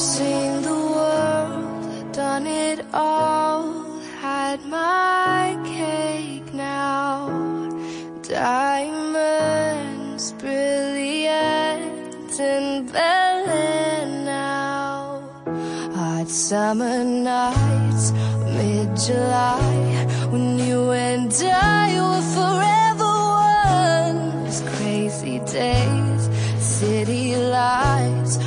seen the world, done it all, had my cake now. Diamonds, brilliant and brilliant now. Hot summer nights, mid-July, when you and I were forever one. Crazy days, city lights.